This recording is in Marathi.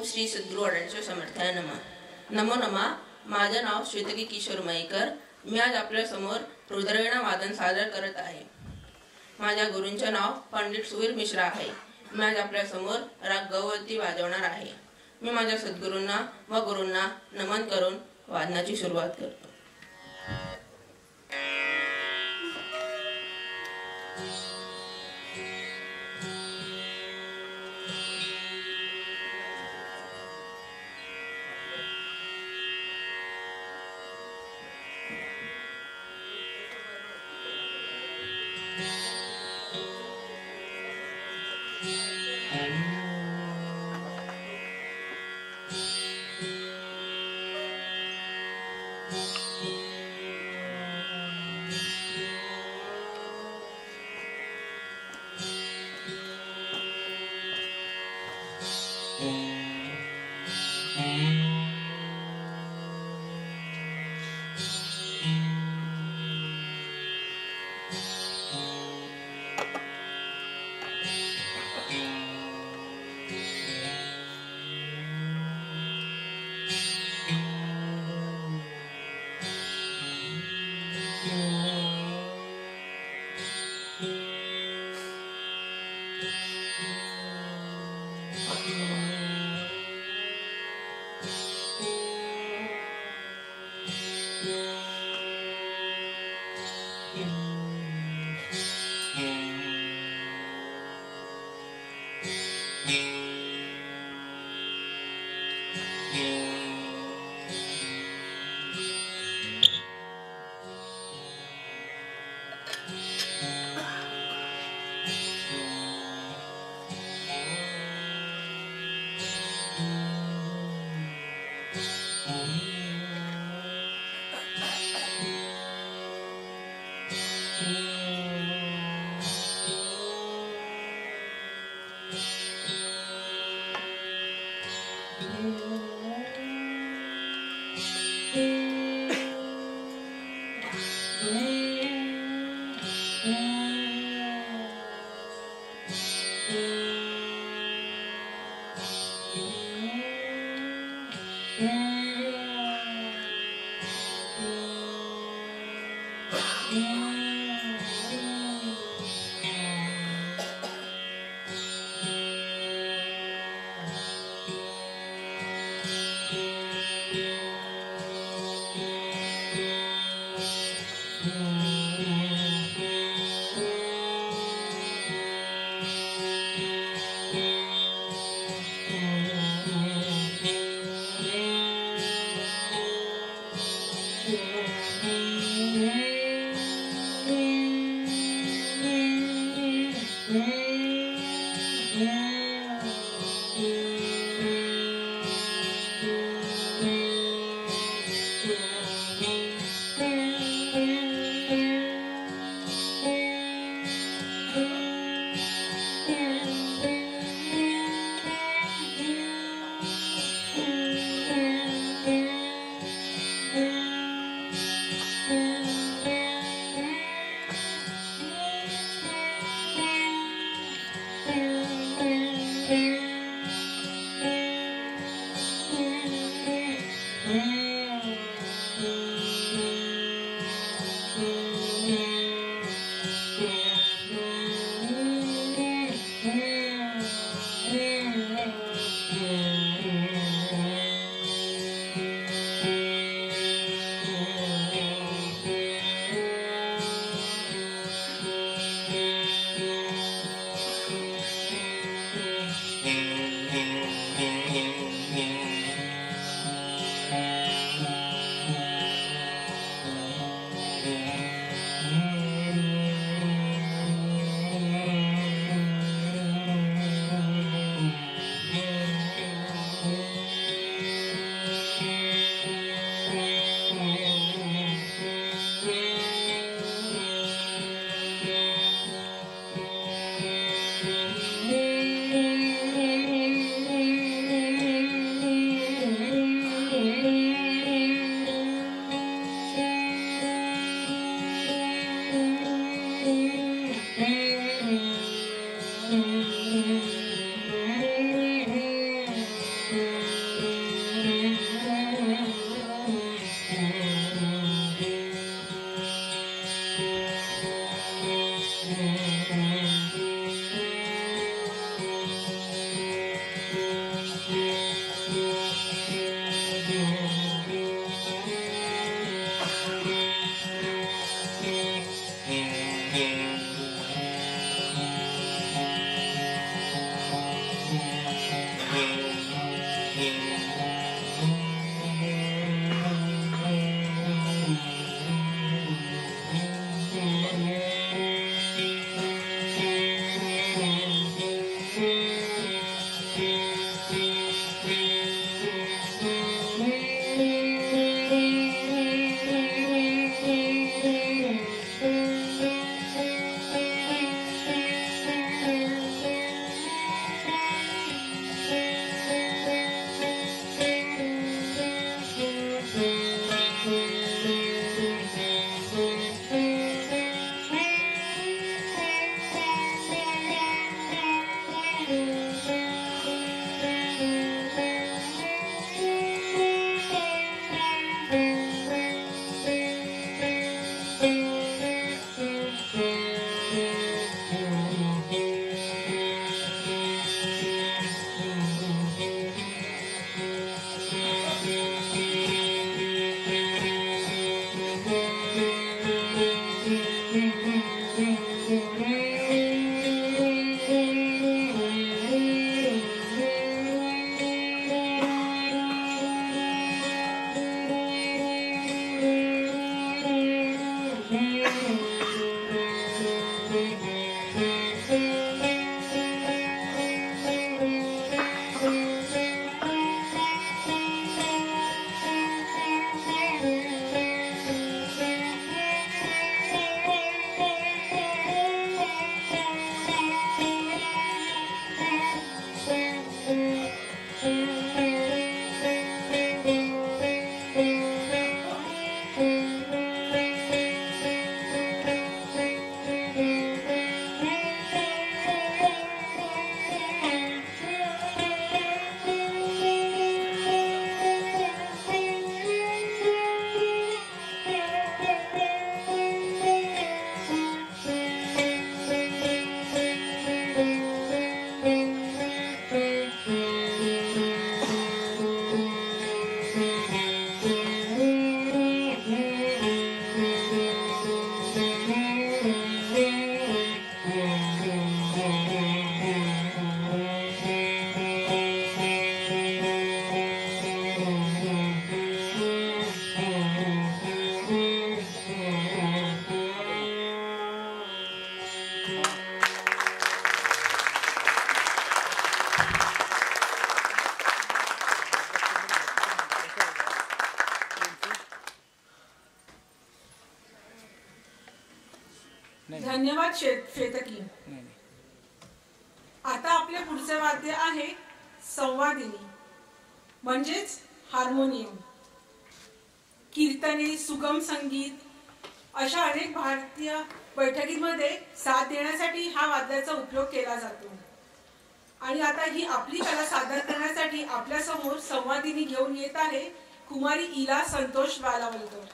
ओम श्री सद्गुरू अडांच्या समर्थाय नमा. नमो नमा. माझं नाव श्वेतकी किशोर मयेकर. मी आज आपल्यासमोर रुद्रवीणा वादन सादर करत आहे. माझ्या गुरूंचे नाव पंडित सुवीर मिश्रा आहे. मी आज आपल्यासमोर राग गवती वाजवणार आहे. मी माझ्या सद्गुरूंना व गुरूंना नमन करून वादनाची सुरुवात करतो. Música Yeah. Hey. धन्यवाद नाही, नाही. आता आपले पुढचे वाद्य आहे संवादिनी. म्हणजेच हार्मोनियम. कीर्तने सुगम संगीत अशा अनेक भारतीय बैठकीमध्ये साथ देण्यासाठी हा वाद्याचा उपयोग केला जातो. आणि आता ही आपली कला सादर करण्यासाठी आपल्यासमोर संवादिनी घेऊन येत आहे कुमारी इला संतोष बालावलकर.